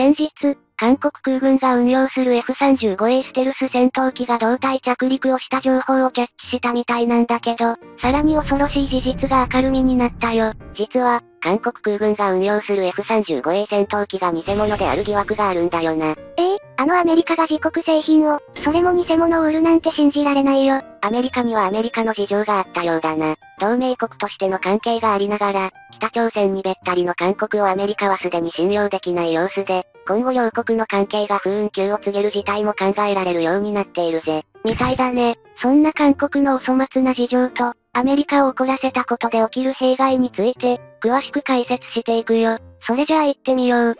先日、韓国空軍が運用する F35A ステルス戦闘機が胴体着陸をした情報をキャッチしたみたいなんだけど、さらに恐ろしい事実が明るみになったよ。実は、韓国空軍が運用する F35A 戦闘機が偽物である疑惑があるんだよな。ええあのアメリカが自国製品を、それも偽物を売るなんて信じられないよ。アメリカにはアメリカの事情があったようだな。同盟国としての関係がありながら、北朝鮮にべったりの韓国をアメリカはすでに信用できない様子で、今後両国の関係が不運急を告げる事態も考えられるようになっているぜ。みたいだね。そんな韓国のお粗末な事情と、アメリカを怒らせたことで起きる弊害について、詳しく解説していくよ。それじゃあ行ってみよう。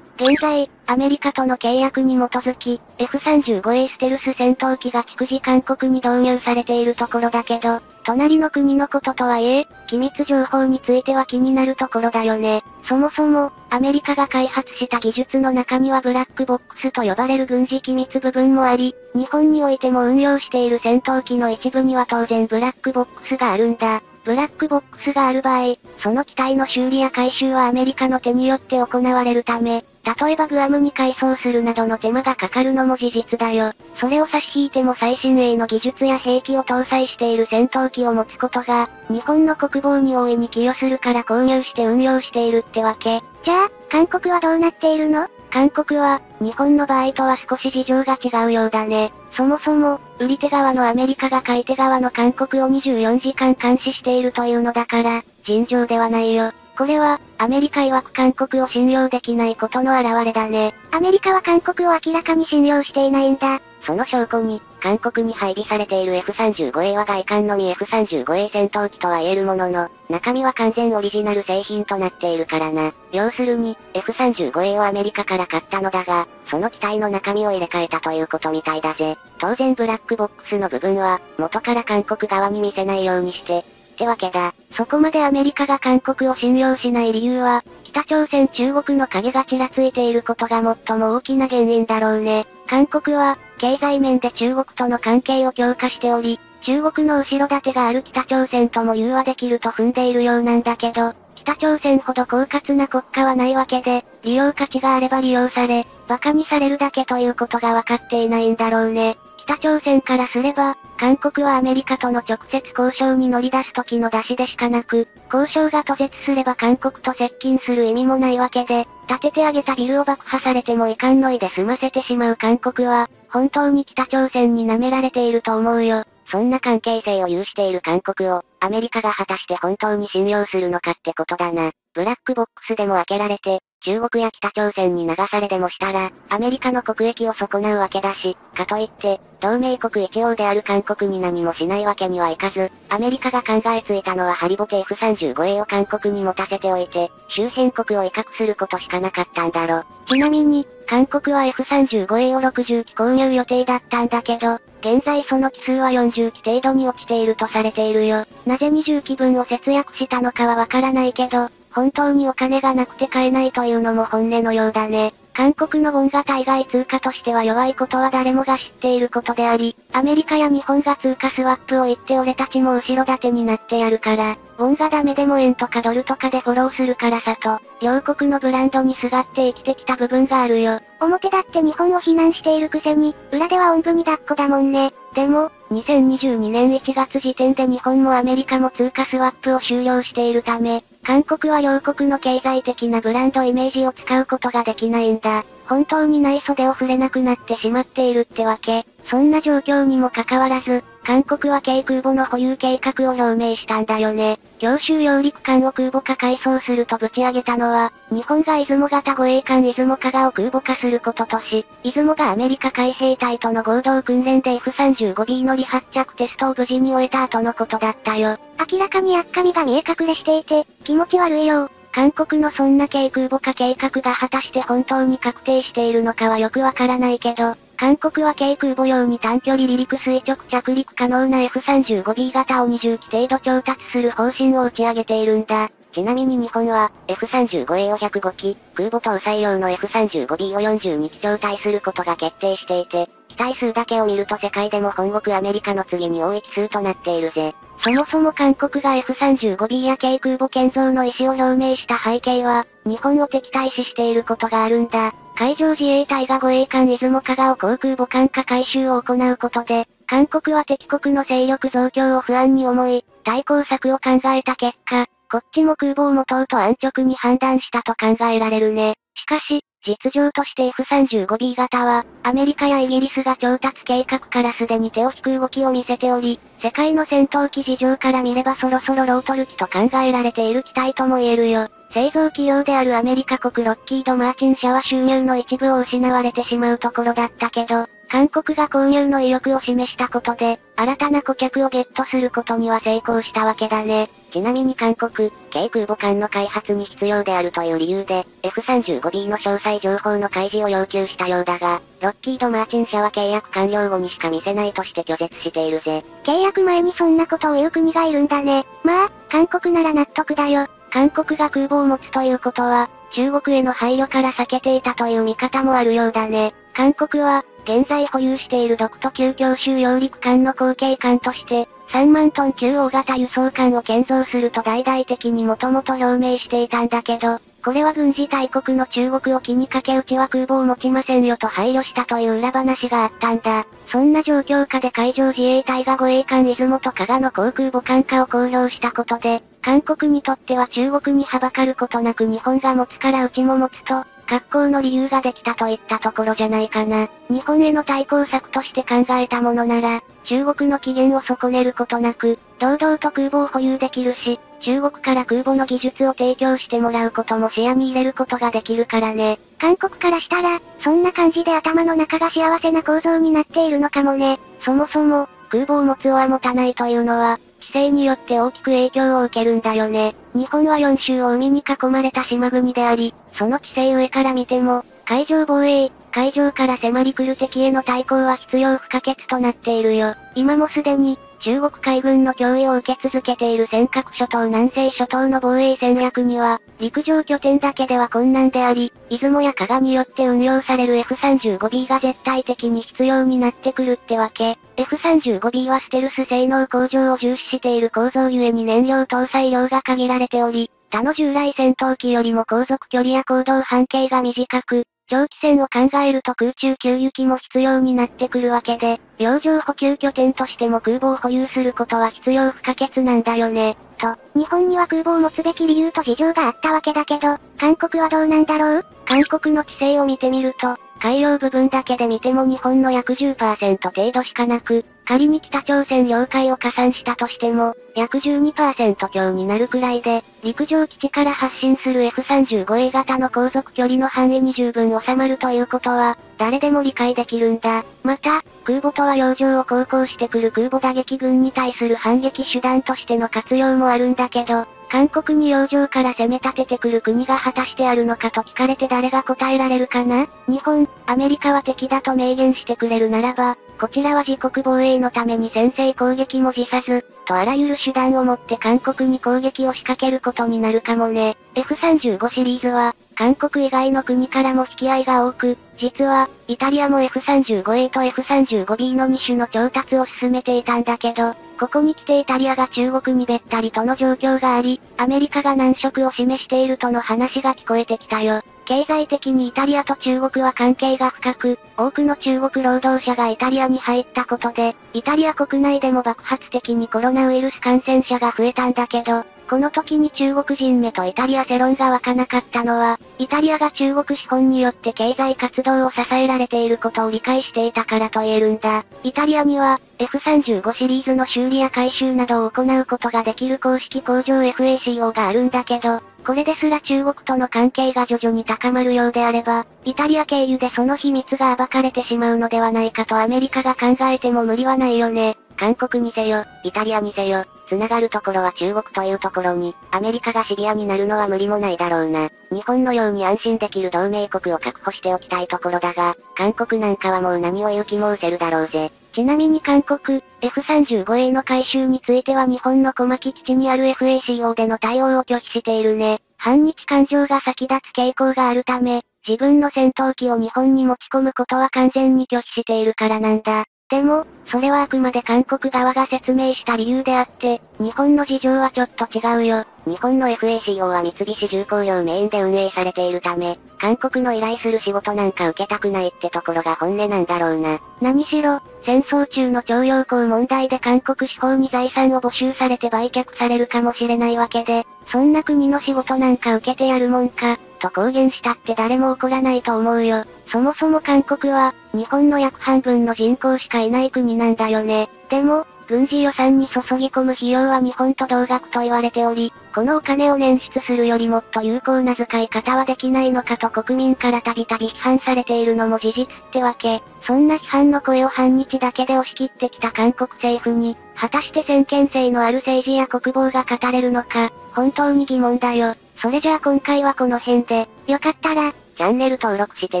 現在、アメリカとの契約に基づき、F35A ステルス戦闘機が逐次韓国に導入されているところだけど、隣の国のこととはいえ、機密情報については気になるところだよね。そもそも、アメリカが開発した技術の中にはブラックボックスと呼ばれる軍事機密部分もあり、日本においても運用している戦闘機の一部には当然ブラックボックスがあるんだ。ブラックボックスがある場合、その機体の修理や回収はアメリカの手によって行われるため、例えばグアムに改装するなどの手間がかかるのも事実だよ。それを差し引いても最新鋭の技術や兵器を搭載している戦闘機を持つことが、日本の国防に大いに寄与するから購入して運用しているってわけ。じゃあ、韓国はどうなっているの？韓国は、日本の場合とは少し事情が違うようだね。そもそも、売り手側のアメリカが買い手側の韓国を24時間監視しているというのだから、尋常ではないよ。これは、アメリカ曰く韓国を信用できないことの表れだね。アメリカは韓国を明らかに信用していないんだ。その証拠に、韓国に配備されている F35A は外観のみ F35A 戦闘機とは言えるものの、中身は完全オリジナル製品となっているからな。要するに、F35A をアメリカから買ったのだが、その機体の中身を入れ替えたということみたいだぜ。当然ブラックボックスの部分は、元から韓国側に見せないようにして、ってわけだ。そこまでアメリカが韓国を信用しない理由は、北朝鮮中国の影がちらついていることが最も大きな原因だろうね。韓国は、経済面で中国との関係を強化しており、中国の後ろ盾がある北朝鮮とも融和できると踏んでいるようなんだけど、北朝鮮ほど狡猾な国家はないわけで、利用価値があれば利用され、馬鹿にされるだけということが分かっていないんだろうね。北朝鮮からすれば、韓国はアメリカとの直接交渉に乗り出す時の出しでしかなく、交渉が途絶すれば韓国と接近する意味もないわけで、建ててあげたビルを爆破されてもいかんのいで済ませてしまう韓国は、本当に北朝鮮に舐められていると思うよ。そんな関係性を有している韓国を、アメリカが果たして本当に信用するのかってことだな。ブラックボックスでも開けられて、中国や北朝鮮に流されでもしたら、アメリカの国益を損なうわけだし、かといって、同盟国一応である韓国に何もしないわけにはいかず、アメリカが考えついたのはハリボテ F35A を韓国に持たせておいて、周辺国を威嚇することしかなかったんだろ。ちなみに、韓国は F35A を60機購入予定だったんだけど、現在その機数は40機程度に落ちているとされているよ。なぜ20機分を節約したのかはわからないけど、本当にお金がなくて買えないというのも本音のようだね。韓国のウォンが対外通貨としては弱いことは誰もが知っていることであり、アメリカや日本が通貨スワップを言って俺たちも後ろ盾になってやるから、ウォンがダメでも円とかドルとかでフォローするからさと、両国のブランドにすがって生きてきた部分があるよ。表だって日本を非難しているくせに、裏ではおんぶに抱っこだもんね。でも、2022年1月時点で日本もアメリカも通貨スワップを終了しているため、韓国は両国の経済的なブランドイメージを使うことができないんだ。本当に内袖を触れなくなってしまっているってわけ。そんな状況にもかかわらず、韓国は軽空母の保有計画を表明したんだよね。強襲揚陸艦を空母化改装するとぶち上げたのは、日本が出雲型護衛艦出雲加賀を空母化することとし、出雲がアメリカ海兵隊との合同訓練で F35B の離発着テストを無事に終えた後のことだったよ。明らかにやっかみが見え隠れしていて、気持ち悪いよ。韓国のそんな軽空母化計画が果たして本当に確定しているのかはよくわからないけど、韓国は軽空母用に短距離離陸垂直着陸可能な F35B 型を20機程度調達する方針を打ち上げているんだ。ちなみに日本は、F35A を105機、空母搭載用の F35B を42機調隊することが決定していて、機体数だけを見ると世界でも本国アメリカの次に多い機数となっているぜ。そもそも韓国が F35B や軽空母建造の意思を表明した背景は、日本を敵対視していることがあるんだ。海上自衛隊が護衛艦出雲加賀を航空母艦化改修を行うことで、韓国は敵国の勢力増強を不安に思い、対抗策を考えた結果、こっちも空母を持とうと安直に判断したと考えられるね。しかし、実情として F35B 型は、アメリカやイギリスが調達計画からすでに手を引く動きを見せており、世界の戦闘機事情から見ればそろそろロートル機と考えられている機体とも言えるよ。製造企業であるアメリカ国ロッキード・マーチン社は収入の一部を失われてしまうところだったけど、韓国が購入の意欲を示したことで、新たな顧客をゲットすることには成功したわけだね。ちなみに韓国、軽空母艦の開発に必要であるという理由で、F35B の詳細情報の開示を要求したようだが、ロッキード・マーチン社は契約完了後にしか見せないとして拒絶しているぜ。契約前にそんなことを言う国がいるんだね。まあ、韓国なら納得だよ。韓国が空母を持つということは、中国への配慮から避けていたという見方もあるようだね。韓国は、現在保有している独都級強襲揚陸艦の後継艦として、3万トン級大型輸送艦を建造すると大々的にもともと表明していたんだけど、これは軍事大国の中国を気にかけうちは空母を持ちませんよと配慮したという裏話があったんだ。そんな状況下で海上自衛隊が護衛艦出雲と加賀の航空母艦化を公表したことで、韓国にとっては中国にはばかることなく日本が持つからうちも持つと、格好の理由ができたといったところじゃないかな。日本への対抗策として考えたものなら、中国の機嫌を損ねることなく、堂々と空母を保有できるし、中国から空母の技術を提供してもらうことも視野に入れることができるからね。韓国からしたら、そんな感じで頭の中が幸せな構造になっているのかもね。そもそも、空母を持つをは持たないというのは、規制によって大きく影響を受けるんだよね。日本は4州を海に囲まれた島国であり、その規制上から見ても、海上防衛、海上から迫り来る敵への対抗は必要不可欠となっているよ。今もすでに、中国海軍の脅威を受け続けている尖閣諸島南西諸島の防衛戦略には、陸上拠点だけでは困難であり、出雲や加賀によって運用される F35B が絶対的に必要になってくるってわけ。F35B はステルス性能向上を重視している構造ゆえに燃料搭載量が限られており、他の従来戦闘機よりも航続距離や行動半径が短く、長期戦を考えると空中給油機も必要になってくるわけで、洋上補給拠点としても空母を保有することは必要不可欠なんだよね。と、日本には空母を持つべき理由と事情があったわけだけど、韓国はどうなんだろう？韓国の地勢を見てみると、海洋部分だけで見ても日本の約10%程度しかなく、仮に北朝鮮領海を加算したとしても、約12%強になるくらいで、陸上基地から発進する F35A 型の航続距離の範囲に十分収まるということは、誰でも理解できるんだ。また、空母とは洋上を航行してくる空母打撃軍に対する反撃手段としての活用もあるんだけど、韓国に洋上から攻め立ててくる国が果たしてあるのかと聞かれて誰が答えられるかな？日本、アメリカは敵だと明言してくれるならば、こちらは自国防衛のために先制攻撃も辞さず、とあらゆる手段をもって韓国に攻撃を仕掛けることになるかもね。F35 シリーズは、韓国以外の国からも引き合いが多く、実は、イタリアも F35A と F35B の2種の調達を進めていたんだけど、ここに来てイタリアが中国にべったりとの状況があり、アメリカが難色を示しているとの話が聞こえてきたよ。経済的にイタリアと中国は関係が深く、多くの中国労働者がイタリアに入ったことで、イタリア国内でも爆発的にコロナウイルス感染者が増えたんだけど、この時に中国人目とイタリア世論が湧かなかったのは、イタリアが中国資本によって経済活動を支えられていることを理解していたからと言えるんだ。イタリアには、F35 シリーズの修理や改修などを行うことができる公式工場 FACO があるんだけど、これですら中国との関係が徐々に高まるようであれば、イタリア経由でその秘密が暴かれてしまうのではないかとアメリカが考えても無理はないよね。韓国にせよ、イタリアにせよ、繋がるところは中国というところに、アメリカがシビアになるのは無理もないだろうな。日本のように安心できる同盟国を確保しておきたいところだが、韓国なんかはもう何を言う気も失せるだろうぜ。ちなみに韓国、F35A の回収については日本の小牧基地にある FACO での対応を拒否しているね。反日感情が先立つ傾向があるため、自分の戦闘機を日本に持ち込むことは完全に拒否しているからなんだ。でも、それはあくまで韓国側が説明した理由であって、日本の事情はちょっと違うよ。日本の FACO は三菱重工業メインで運営されているため、韓国の依頼する仕事なんか受けたくないってところが本音なんだろうな。何しろ、戦争中の徴用工問題で韓国司法に財産を没収されて売却されるかもしれないわけで、そんな国の仕事なんか受けてやるもんか、と公言したって誰も怒らないと思うよ。そもそも韓国は、日本の約半分の人口しかいない国なんだよね。でも、軍事予算に注ぎ込む費用は日本と同額と言われており、このお金を捻出するよりもっと有効な使い方はできないのかと国民からたびたび批判されているのも事実ってわけ。そんな批判の声を反日だけで押し切ってきた韓国政府に、果たして先見性のある政治や国防が語れるのか、本当に疑問だよ。それじゃあ今回はこの辺で、よかったら、チャンネル登録して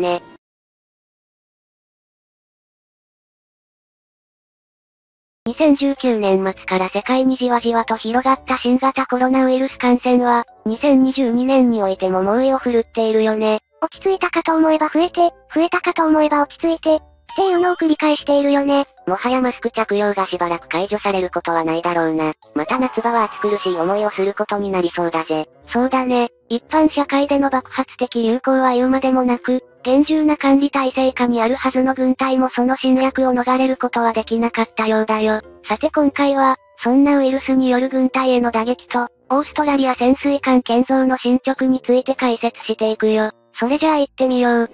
ね。2019年末から世界にじわじわと広がった新型コロナウイルス感染は、2022年においても猛威を振るっているよね。落ち着いたかと思えば増えて、増えたかと思えば落ち着いて、っていうのを繰り返しているよね。もはやマスク着用がしばらく解除されることはないだろうな。また夏場は暑苦しい思いをすることになりそうだぜ。そうだね。一般社会での爆発的流行は言うまでもなく、厳重な管理体制下にあるはずの軍隊もその侵略を逃れることはできなかったようだよ。さて今回は、そんなウイルスによる軍隊への打撃と、オーストラリア潜水艦建造の進捗について解説していくよ。それじゃあ行ってみよう。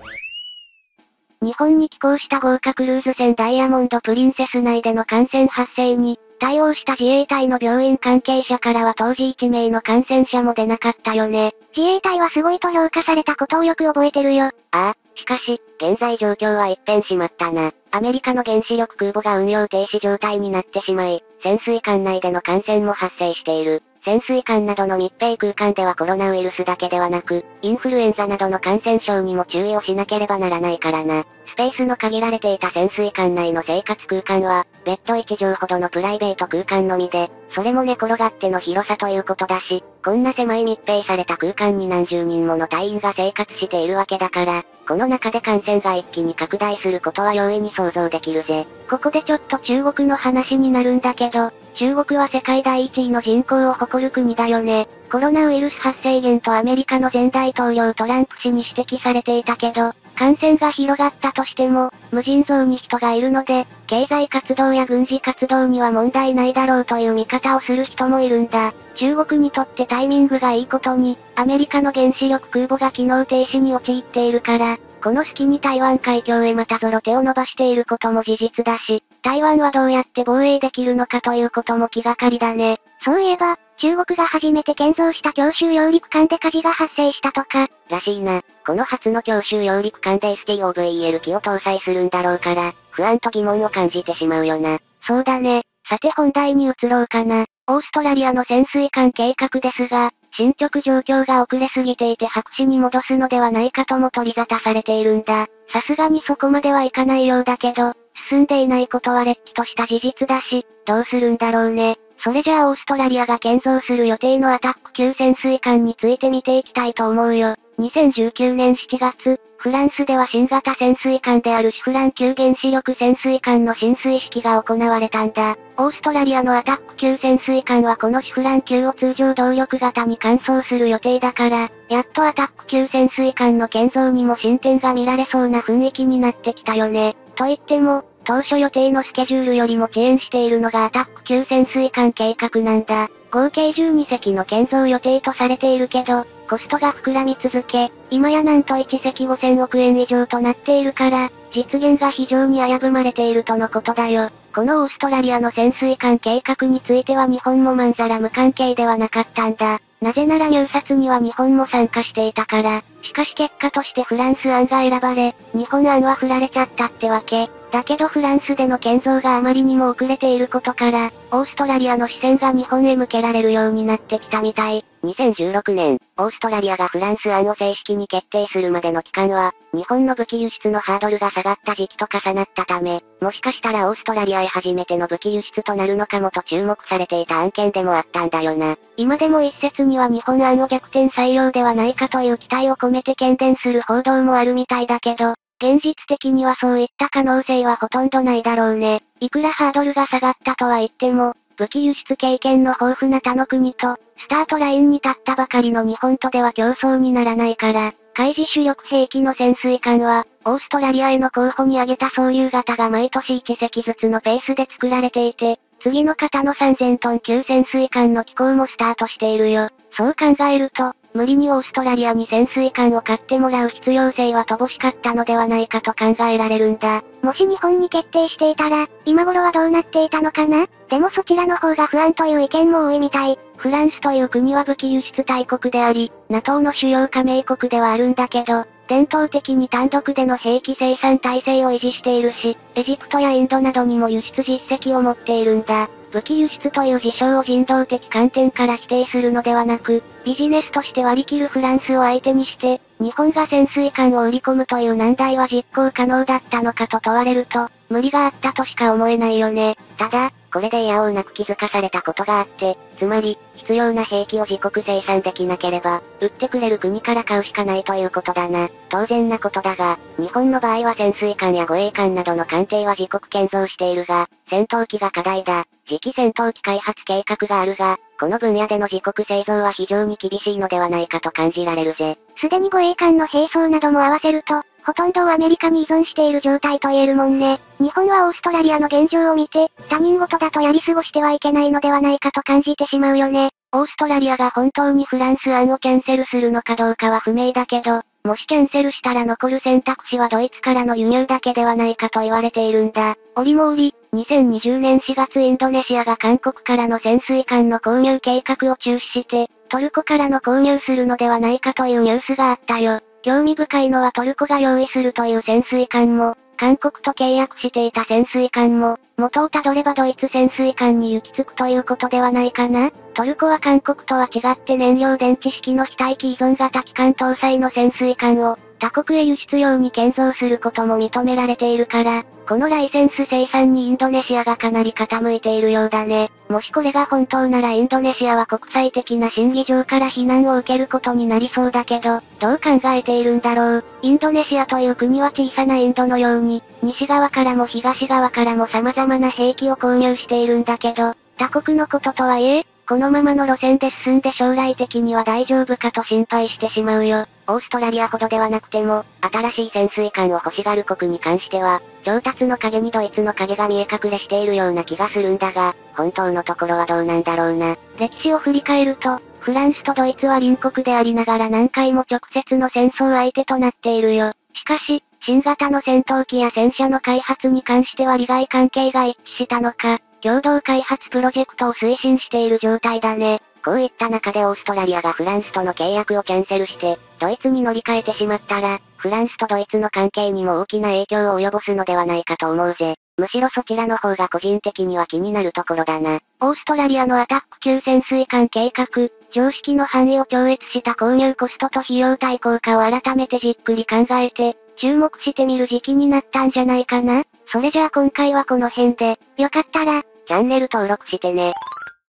日本に寄港した豪華クルーズ船ダイヤモンドプリンセス内での感染発生に、対応した自衛隊の病院関係者からは当時1名の感染者も出なかったよね。自衛隊はすごいと評価されたことをよく覚えてるよ。ああ、しかし、現在状況は一変しまったな。アメリカの原子力空母が運用停止状態になってしまい、潜水艦内での感染も発生している。潜水艦などの密閉空間ではコロナウイルスだけではなく、インフルエンザなどの感染症にも注意をしなければならないからな。スペースの限られていた潜水艦内の生活空間は、ベッド1畳ほどのプライベート空間のみで、それも寝転がっての広さということだし、こんな狭い密閉された空間に何十人もの隊員が生活しているわけだから、この中で感染が一気に拡大することは容易に想像できるぜ。ここでちょっと中国の話になるんだけど、中国は世界第一位の人口を誇る国だよね。コロナウイルス発生源とアメリカの前大統領トランプ氏に指摘されていたけど、感染が広がったとしても、無尽蔵に人がいるので、経済活動や軍事活動には問題ないだろうという見方をする人もいるんだ。中国にとってタイミングがいいことに、アメリカの原子力空母が機能停止に陥っているから、この隙に台湾海峡へまたぞろ手を伸ばしていることも事実だし、台湾はどうやって防衛できるのかということも気がかりだね。そういえば、中国が初めて建造した強襲揚陸艦で火事が発生したとか。らしいな。この初の強襲揚陸艦で STOVEL 機を搭載するんだろうから、不安と疑問を感じてしまうよな。そうだね。さて本題に移ろうかな。オーストラリアの潜水艦計画ですが、進捗状況が遅れすぎていて白紙に戻すのではないかとも取り沙汰されているんだ。さすがにそこまではいかないようだけど、進んでいないことは劣気とした事実だし、どうするんだろうね。それじゃあオーストラリアが建造する予定のアタック級潜水艦について見ていきたいと思うよ。2019年7月、フランスでは新型潜水艦であるシフラン級原子力潜水艦の浸水式が行われたんだ。オーストラリアのアタック級潜水艦はこのシフラン級を通常動力型に換装する予定だから、やっとアタック級潜水艦の建造にも進展が見られそうな雰囲気になってきたよね。と言っても、当初予定のスケジュールよりも遅延しているのがアタック級潜水艦計画なんだ。合計12隻の建造予定とされているけど、コストが膨らみ続け、今やなんと1隻5000億円以上となっているから、実現が非常に危ぶまれているとのことだよ。このオーストラリアの潜水艦計画については日本もまんざら無関係ではなかったんだ。なぜなら入札には日本も参加していたから。しかし結果としてフランス案が選ばれ、日本案は振られちゃったってわけ。だけどフランスでの建造があまりにも遅れていることから、オーストラリアの視線が日本へ向けられるようになってきたみたい。2016年、オーストラリアがフランス案を正式に決定するまでの期間は、日本の武器輸出のハードルが下がった時期と重なったため、もしかしたらオーストラリアへ初めての武器輸出となるのかもと注目されていた案件でもあったんだよな。今でも一説には日本案を逆転採用ではないかという期待を込めて懸伝する報道もあるみたいだけど、現実的にはそういった可能性はほとんどないだろうね。いくらハードルが下がったとは言っても、武器輸出経験の豊富な他の国と、スタートラインに立ったばかりの日本とでは競争にならないから、海事主力兵器の潜水艦は、オーストラリアへの候補に挙げた総流型が毎年1隻ずつのペースで作られていて、次の方の3000トン級潜水艦の機構もスタートしているよ。そう考えると、無理にオーストラリアに潜水艦を買ってもらう必要性は乏しかったのではないかと考えられるんだ。もし日本に決定していたら、今頃はどうなっていたのかな？でもそちらの方が不安という意見も多いみたい。フランスという国は武器輸出大国であり、NATO の主要加盟国ではあるんだけど、伝統的に単独での兵器生産体制を維持しているし、エジプトやインドなどにも輸出実績を持っているんだ。武器輸出という事象を人道的観点から否定するのではなく、ビジネスとして割り切るフランスを相手にして、日本が潜水艦を売り込むという難題は実行可能だったのかと問われると、無理があったとしか思えないよね。ただ、これで嫌おうなく気づかされたことがあって、つまり、必要な兵器を自国生産できなければ、売ってくれる国から買うしかないということだな。当然なことだが、日本の場合は潜水艦や護衛艦などの艦艇は自国建造しているが、戦闘機が課題だ。次期戦闘機開発計画があるが、この分野での自国製造は非常に厳しいのではないかと感じられるぜ。すでに護衛艦の兵装なども合わせると、ほとんどをアメリカに依存している状態と言えるもんね。日本はオーストラリアの現状を見て、他人事だとやり過ごしてはいけないのではないかと感じてしまうよね。オーストラリアが本当にフランス案をキャンセルするのかどうかは不明だけど、もしキャンセルしたら残る選択肢はドイツからの輸入だけではないかと言われているんだ。折も折、2020年4月インドネシアが韓国からの潜水艦の購入計画を中止して、トルコからの購入するのではないかというニュースがあったよ。興味深いのはトルコが用意するという潜水艦も、韓国と契約していた潜水艦も、元をたどればドイツ潜水艦に行き着くということではないかな？トルコは韓国とは違って燃料電池式の非待機依存型機関搭載の潜水艦を、他国へ輸出用に建造することも認められているから、このライセンス生産にインドネシアがかなり傾いているようだね。もしこれが本当ならインドネシアは国際的な審議場から非難を受けることになりそうだけど、どう考えているんだろう。インドネシアという国は小さなインドのように、西側からも東側からも様々な兵器を購入しているんだけど、他国のこととはいえ、このままの路線で進んで将来的には大丈夫かと心配してしまうよ。オーストラリアほどではなくても、新しい潜水艦を欲しがる国に関しては、調達の影にドイツの影が見え隠れしているような気がするんだが、本当のところはどうなんだろうな。歴史を振り返ると、フランスとドイツは隣国でありながら何回も直接の戦争相手となっているよ。しかし、新型の戦闘機や戦車の開発に関しては利害関係が一致したのか、共同開発プロジェクトを推進している状態だね。こういった中でオーストラリアがフランスとの契約をキャンセルして、ドイツに乗り換えてしまったら、フランスとドイツの関係にも大きな影響を及ぼすのではないかと思うぜ。むしろそちらの方が個人的には気になるところだな。オーストラリアのアタック級潜水艦計画、常識の範囲を超越した購入コストと費用対効果を改めてじっくり考えて、注目してみる時期になったんじゃないかなそれじゃあ今回はこの辺で、よかったら、チャンネル登録してね。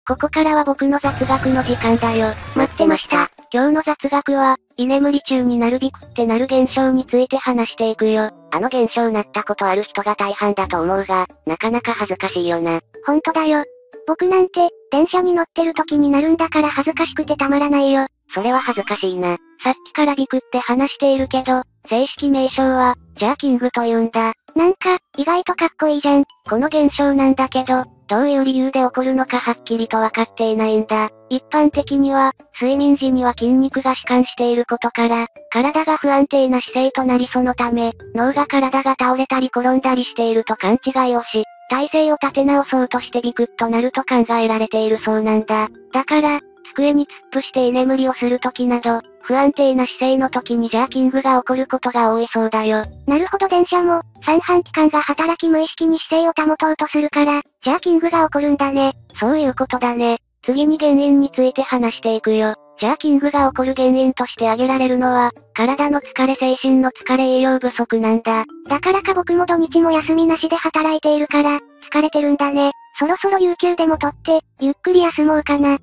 ここからは僕の雑学の時間だよ。待ってました。今日の雑学は、居眠り中になるびくってなる現象について話していくよ。あの現象なったことある人が大半だと思うが、なかなか恥ずかしいよな。ほんとだよ。僕なんて、電車に乗ってる時になるんだから恥ずかしくてたまらないよ。それは恥ずかしいな。さっきからビクって話しているけど、正式名称は、ジャーキングと言うんだ。なんか、意外とかっこいいじゃん。この現象なんだけど、どういう理由で起こるのかはっきりとわかっていないんだ。一般的には、睡眠時には筋肉が弛緩していることから、体が不安定な姿勢となりそのため、脳が体が倒れたり転んだりしていると勘違いをし、体勢を立て直そうとしてビクッとなると考えられているそうなんだ。だから、机に突っ伏して居眠りをする時など、不安定な姿勢の時にジャーキングが起こることが多いそうだよ。なるほど電車も、三半規管が働き無意識に姿勢を保とうとするから、ジャーキングが起こるんだね。そういうことだね。次に原因について話していくよ。ジャーキングが起こる原因として挙げられるのは、体の疲れ精神の疲れ栄養不足なんだ。だからか僕も土日も休みなしで働いているから、疲れてるんだね。そろそろ有給でも取って、ゆっくり休もうかな。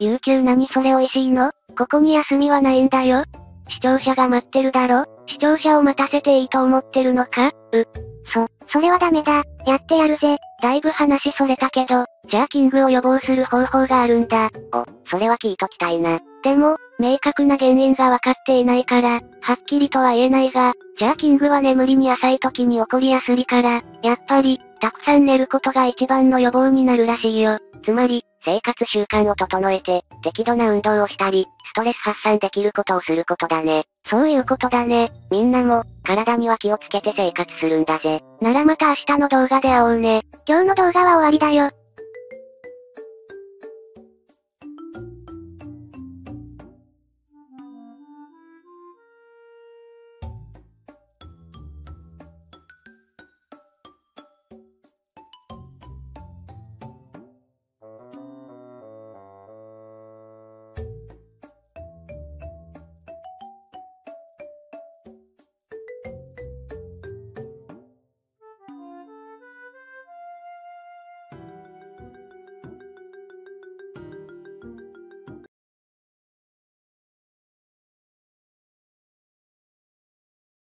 ん有給何それ美味しいの？ここに休みはないんだよ。視聴者が待ってるだろ？視聴者を待たせていいと思ってるのか？う。そ、それはダメだ。やってやるぜ。だいぶ話それたけど、ジャーキングを予防する方法があるんだ。お、それは聞いときたいな。でも、明確な原因がわかっていないから、はっきりとは言えないが、ジャーキングは眠りに浅い時に起こりやすいから、やっぱり、たくさん寝ることが一番の予防になるらしいよ。つまり、生活習慣を整えて、適度な運動をしたり、ストレス発散できることをすることだね。そういうことだね。みんなも、体には気をつけて生活するんだぜ。ならまた明日の動画で会おうね。今日の動画は終わりだよ。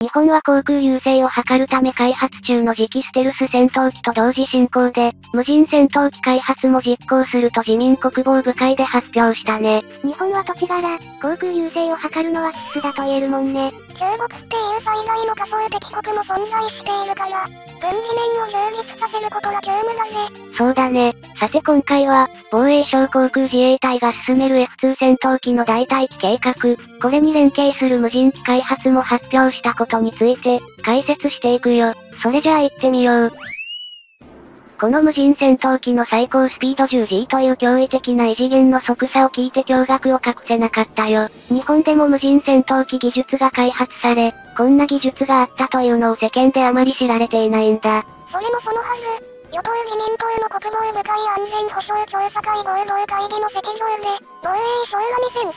日本は航空優勢を図るため開発中の次期ステルス戦闘機と同時進行で、無人戦闘機開発も実行すると自民国防部会で発表したね。日本は土地柄、航空優勢を図るのは必須だと言えるもんね。中国っていう最大の仮想敵国も存在しているから、軍事面を充実させることは急務だぜ。そうだね。さて今回は、防衛省航空自衛隊が進める F2 戦闘機の代替機計画、これに連携する無人機開発も発表したことについて、解説していくよ。それじゃあ行ってみよう。この無人戦闘機の最高スピード 10G という驚異的な異次元の速さを聞いて驚愕を隠せなかったよ。日本でも無人戦闘機技術が開発され、こんな技術があったというのを世間であまり知られていないんだ。それもそのはず。与党自民党の国防部会安全保障調査会合同会議の席上で、防衛省は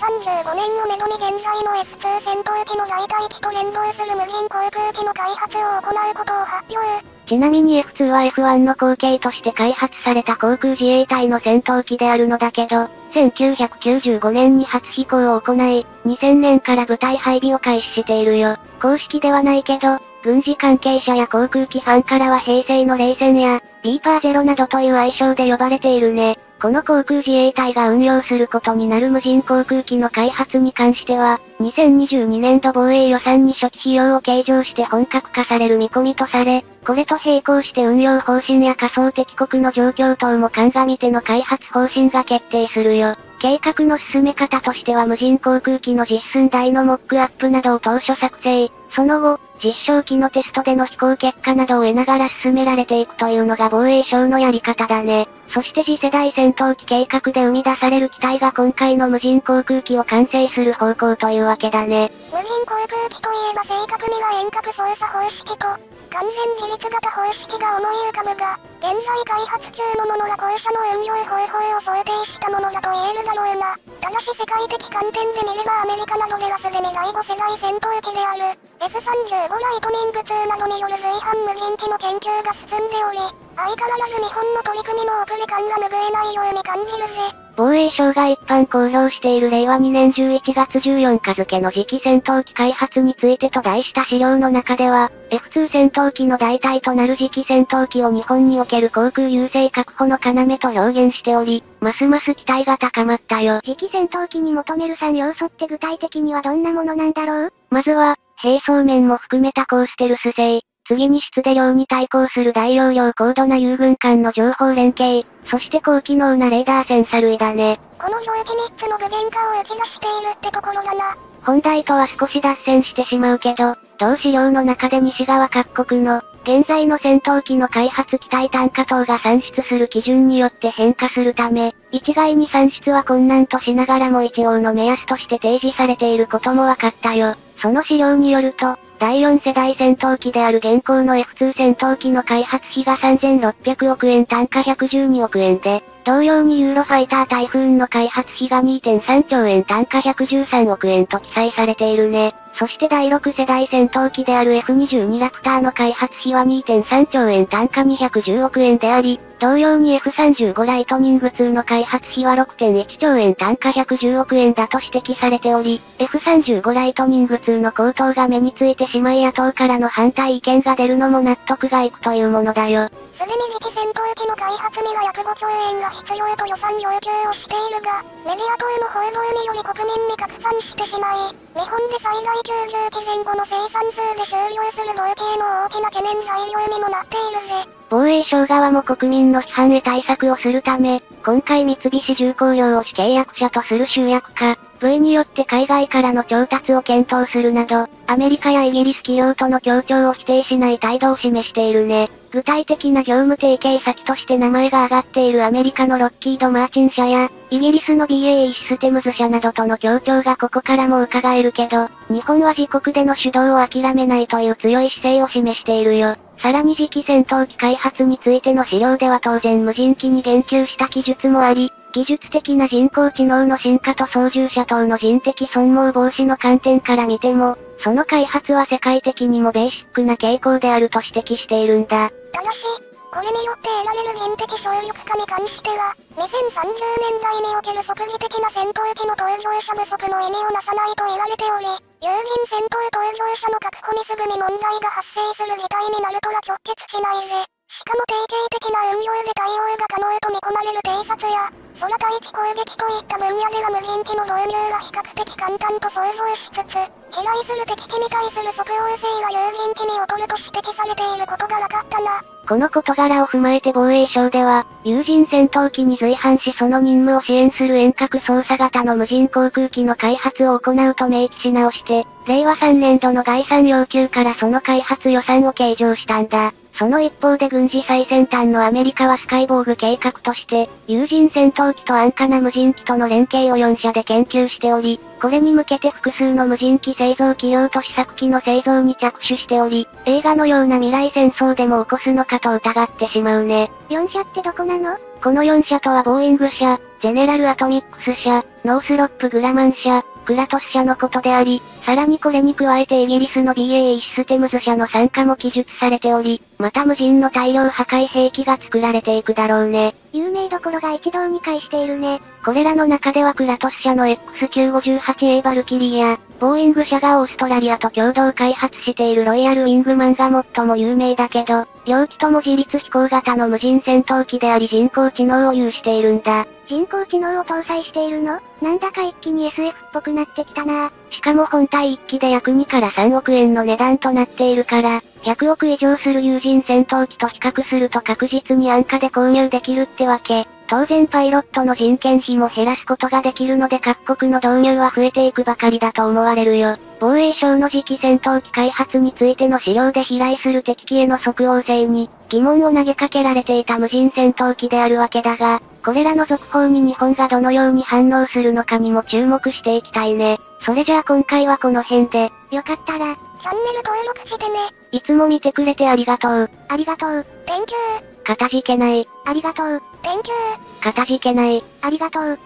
2035年をめどに現在の F2 戦闘機の代替機と連動する無人航空機の開発を行うことを発表。ちなみに F2 は F1 の後継として開発された航空自衛隊の戦闘機であるのだけど、1995年に初飛行を行い、2000年から部隊配備を開始しているよ。公式ではないけど、軍事関係者や航空機ファンからは平成の冷戦や、ビーパーゼロなどという愛称で呼ばれているね。この航空自衛隊が運用することになる無人航空機の開発に関しては、2022年度防衛予算に初期費用を計上して本格化される見込みとされ、これと並行して運用方針や仮想敵国の状況等も鑑みての開発方針が決定するよ。計画の進め方としては無人航空機の実寸大のモックアップなどを当初作成、その後、実証機のテストでの飛行結果などを得ながら進められていくというのが防衛省のやり方だね。そして次世代戦闘機計画で生み出される機体が今回の無人航空機を完成する方向というわわけだね。無人航空機といえば正確には遠隔操作方式と、完全自立型方式が思い浮かぶが、現在開発中のものは後者の運用方法を想定したものだと言えるだろうな。ただし世界的観点で見ればアメリカなどではすでに第5世代戦闘機である、F35 ライトニング2などによる随伴無人機の研究が進んでおり、相変わらず日本の取り組みの遅れ感が拭えないように感じるぜ。防衛省が一般公表している令和2年11月14日付の次期戦闘機開発についてと題した資料の中では、F2 戦闘機の代替となる次期戦闘機を日本における航空優勢確保の要と表現しており、ますます期待が高まったよ。次期戦闘機に求める3要素って具体的にはどんなものなんだろう？まずは、並走面も含めた高ステルス性、次に質で量に対抗する大容量高度な友軍間の情報連携、そして高機能なレーダーセンサ類だね。この表記3つの具現化を打ち出しているってところだな。本題とは少し脱線してしまうけど、同資料の中で西側各国の現在の戦闘機の開発機体単価等が算出する基準によって変化するため、一概に算出は困難としながらも一応の目安として提示されていることも分かったよ。その資料によると、第4世代戦闘機である現行の F2 戦闘機の開発費が3600億円単価112億円で、同様にユーロファイタータイフーンの開発費が2.3兆円単価113億円と記載されているね。そして第6世代戦闘機である F22 ラプターの開発費は2.3兆円単価210億円であり、同様に F35 ライトニング2の開発費は6.1兆円単価110億円だと指摘されており、F35 ライトニング2の高騰が目についてしまい野党からの反対意見が出るのも納得がいくというものだよ。すでに次期戦闘機の開発には約5兆円が必要と予算要求をしているが、メディア等の報道により国民に拡散してしまい、日本で最大90期前後の生産数で終了する同型の大きな懸念材料にもなっているぜ。防衛省側も国民の批判へ対策をするため、今回三菱重工業を主契約者とする集約化、V によって海外からの調達を検討するなど、アメリカやイギリス企業との協調を否定しない態度を示しているね。具体的な業務提携先として名前が挙がっているアメリカのロッキード・マーチン社や、イギリスの BAE システムズ社などとの協調がここからも伺えるけど、日本は自国での主導を諦めないという強い姿勢を示しているよ。さらに次期戦闘機開発についての資料では当然無人機に言及した記述もあり、技術的な人工知能の進化と操縦者等の人的損耗防止の観点から見ても、その開発は世界的にもベーシックな傾向であると指摘しているんだ。楽しい、これによって得られる人的省力化に関しては、2030年代における即時的な戦闘機の搭乗者不足の意味をなさないと言われており、有人戦闘搭乗者の確保にすぐに問題が発生する事態になるとは直結しないぜ。しかも定型的な運用で対応が可能と見込まれる偵察や、空対地攻撃といった分野では無人機の導入は比較的簡単と想像しつつ、飛来する敵地に対する即応性は有人機に劣ると指摘されていることが分かったな。この事柄を踏まえて防衛省では、有人戦闘機に随伴しその任務を支援する遠隔操作型の無人航空機の開発を行うと明記し直して、令和3年度の概算要求からその開発予算を計上したんだ。その一方で軍事最先端のアメリカはスカイボーグ計画として、有人戦闘機と安価な無人機との連携を4社で研究しており、これに向けて複数の無人機製造企業と試作機の製造に着手しており、映画のような未来戦争でも起こすのかと疑ってしまうね。4社ってどこなの？この4社とはボーイング社、ゼネラルアトミックス社、ノースロップグラマン社、クラトス社のことであり、さらにこれに加えてイギリスの BAE システムズ社の参加も記述されており、また無人の大量破壊兵器が作られていくだろうね。有名どころが一堂に会しているね。これらの中ではクラトス社の X958A バルキリーや、ボーイング社がオーストラリアと共同開発しているロイヤルウィングマンが最も有名だけど、両機とも自立飛行型の無人戦闘機であり人工知能を有しているんだ。人工知能を搭載しているの？なんだか一気に SF っぽくなってきたなしかも本体1機で約2から3億円の値段となっているから、100億以上する有人戦闘機と比較すると確実に安価で購入できるってわけ。当然パイロットの人件費も減らすことができるので各国の導入は増えていくばかりだと思われるよ。防衛省の次期戦闘機開発についての資料で飛来する敵機への即応性に疑問を投げかけられていた無人戦闘機であるわけだが、これらの続報に日本がどのように反応するのかにも注目していきたいね。それじゃあ今回はこの辺で、よかったら、チャンネル登録してね。いつも見てくれてありがとう。ありがとう。Thank you. かたじけない。ありがとう。Thank you. かたじけない。ありがとう。Thank you.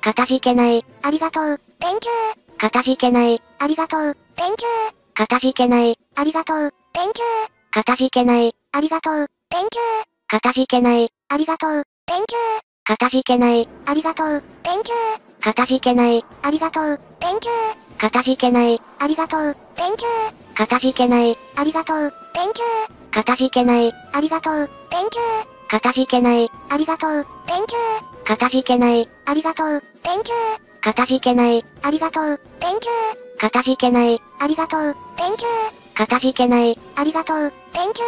かたじけない。ありがとう。Thank you. かたじけない。ありがとう。Thank you. かたじけない。ありがとう。Thank you. かたじけない。ありがとう。Thank you. かたじけない。ありがとう。Thank you. かたじけない。ありがとう。Thank you. かたじけない。ありがとう。Thank you. かたじけない。ありがとう。Thank you. かたじけない。ありがとう。Thank you. かたじけない。ありがとう。Thank you. かたじけない。ありがとう。Thank you. かたじけない。ありがとう。Thank you. かたじけない。ありがとう。Thank you. かたじけない。ありがとう。Thank you. かたじけない。ありがとう。Thank you.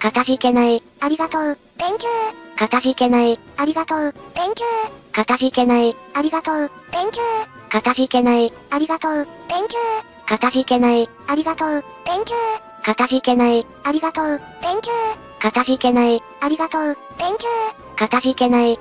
かたじけない。ありがとう。Thank you. かたじけない。ありがとう。Thank you. かたじけない。ありがとう。Thank you. かたじけない。ありがとう。Thank you. かたじけない。ありがとう。Thank you. かたじけない。ありがとう。Thank you. かたじけない。ありがとう。Thank you. かたじけない。